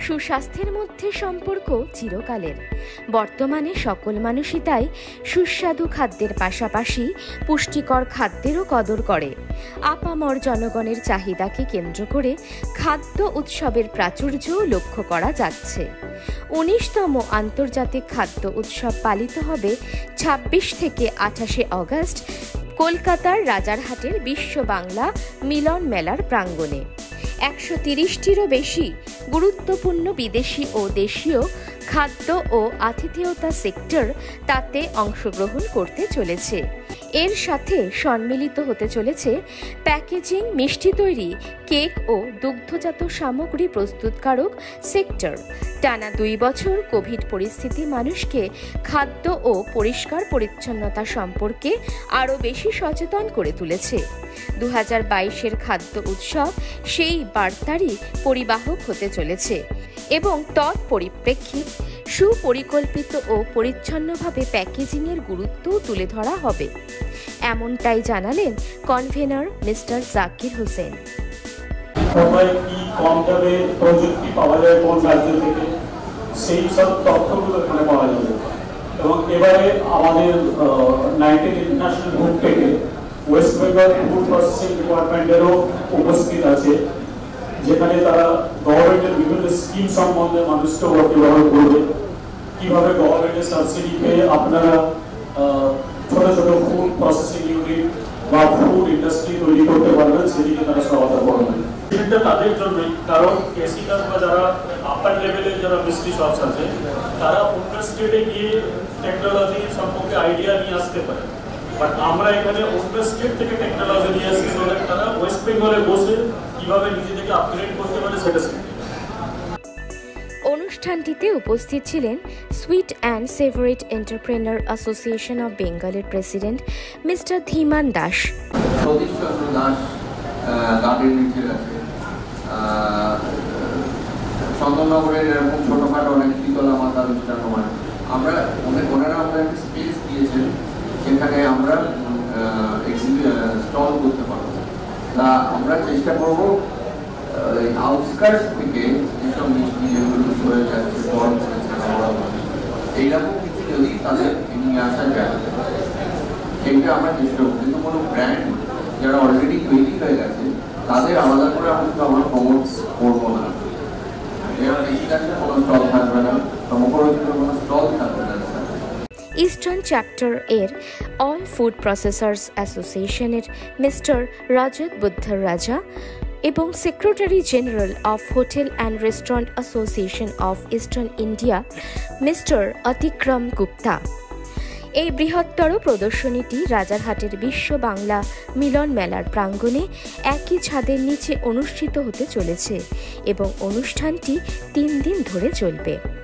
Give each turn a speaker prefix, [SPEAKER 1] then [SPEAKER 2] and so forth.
[SPEAKER 1] সুস্বাস্থ্যের মধ্যে সম্পর্ক চিরকালের। বর্তমানে সকল মানুষই তাই সুস্বাদু খাদ্যের পাশাপাশি পুষ্টিকর খাদ্যেরও কদর করে। আপামর জনগণের চাহিদাকে কেন্দ্র করে খাদ্য উৎসবের প্রাচুর্যও লক্ষ্য করা যাচ্ছে। উনিশতম আন্তর্জাতিক খাদ্য উৎসব পালিত হবে ২৬ থেকে আঠাশে অগস্ট, কলকাতার রাজারহাটের বিশ্ব বাংলা মিলন মেলার প্রাঙ্গণে। একশো তিরিশটিরও বেশি গুরুত্বপূর্ণ বিদেশি ও দেশীয় খাদ্য ও আতিথেয়তা সেক্টর তাতে অংশগ্রহণ করতে চলেছে। এর সাথে সম্মিলিত হতে চলেছে প্যাকেজিং, মিষ্টি তৈরি, কেক ও দুগ্ধজাত সামগ্রী প্রস্তুতকারক সেক্টর। টানা দুই বছর কোভিড পরিস্থিতি মানুষকে খাদ্য ও পরিষ্কার পরিচ্ছন্নতা সম্পর্কে আরও বেশি সচেতন করে তুলেছে। দু হাজার খাদ্য উৎসব সেই বার্তারই পরিবাহক হতে চলেছে। এবং তৎপরিপ্রেক্ষিত, সুপরিকল্পিত ও পরিচ্ছন্নভাবে প্যাকেজিংয়ের গুরুত্বও তুলে ধরা হবে। এমনটাই জানালেন কনভেনর মিস্টার জাকির হোসেন।
[SPEAKER 2] কি কম দামে প্রযুক্তি পাওয়া যায় কোন রাজ্য থেকে? সেই সব তথ্যগুলো এখানে পাওয়া যাবে। এবং এবারে আমাদের ইন্টারন্যাশনাল গ্রুপ থেকে ওয়েস্ট বেঙ্গল ফুড প্রসেসিং ডিপার্টমেন্টেরও উপস্থিত আছে। যেখানে তারা গভর্নমেন্টের বিভিন্ন স্কিম সম্বন্ধে মানুষকে ওয়াকিবহাল করবে কীভাবে গভর্নমেন্টের সাবসিডি পেয়ে আপনারা ছোট ছোট ফুড প্রসেসিং ইউনিট বা ফুড ইন্ডাস্ট্রি তৈরি করতে পারবেন, সেদিকে তারা সহায়তা করবেন এটা তাদের জন্যই কারণ কেসিকার বা যারা আপার লেভেলের যারা মিস্ট্রি শপস আছে, তারা অন্য স্টেটে গিয়ে টেকনোলজি সম্পর্কে আইডিয়া নিয়ে আসতে পারে। বাট আমরা এখানে অন্য স্টেট থেকে টেকনোলজি নিয়ে আসি so that তারা ওয়েস্ট বেঙ্গলে বসে কীভাবে নিজেদেরকে আপগ্রেড করতে পারে সেটা শিখতে
[SPEAKER 1] অনুষ্ঠানটিতে উপস্থিত ছিলেন sweet and savoury entrepreneur association of বেঙ্গলের প্রেসিডেন্ট মিস্টার ধীমান দাস
[SPEAKER 3] চন্দননগরের এরকম ছোটখাটো অনেক শীতলা মাতা মিষ্টান্ন হয় আমরা ওদের ওনারা আমরা একটা স্পেস দিয়েছেন যেখানে আমরা স্টল করতে পারব তা আমরা চেষ্টা করব থেকে যেসব মিষ্টি যেগুলো যাচ্ছে এইরকম কিছু যদি তাদের নিয়ে আসা যায় সেইটা আমরা চেষ্টা করব। কিন্তু কোনো ব্র্যান্ড যারা অলরেডি তৈরি হয়ে গেছে, তাদের আলাদা করে আমরা কিন্তু আমরা প্রমোট করব না। এবার বেশি কাছে কোনো স্টল থাকবে না, সমগ্র কোনো স্টল থাকবে না।
[SPEAKER 1] ইস্টার্ন চ্যাপ্টার এর অল ফুড প্রসেসার্স অ্যাসোসিয়েশনের মিস্টার রাজত বুদ্ধর রাজা এবং secretary general of hotel and restaurant association of eastern India mister Atikram Gupta এই বৃহত্তর প্রদর্শনীটি রাজারহাটের বিশ্ব বাংলা মিলন মেলার প্রাঙ্গণে একই ছাদের নিচে অনুষ্ঠিত হতে চলেছে এবং অনুষ্ঠানটি তিন দিন ধরে চলবে।